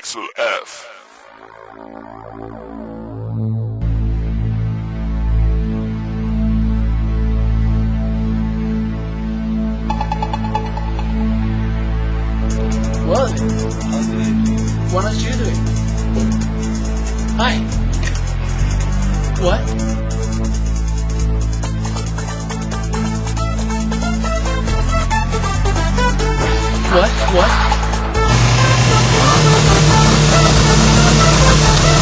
Axel F. Are you doing? Hi. What? What? What? What? What?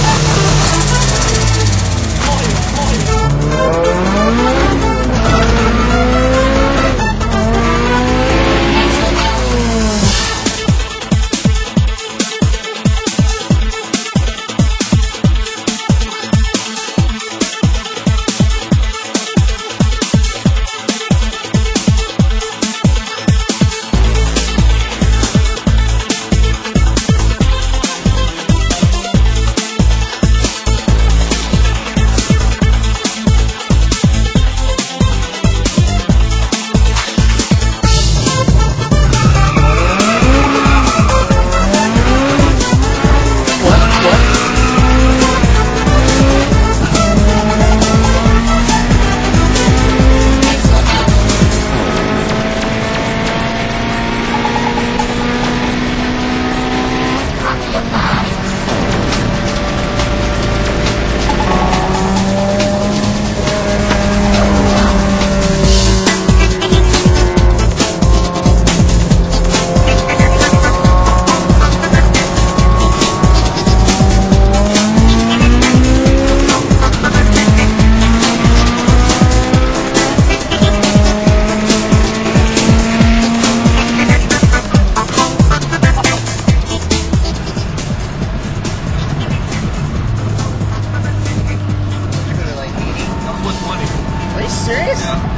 Serious?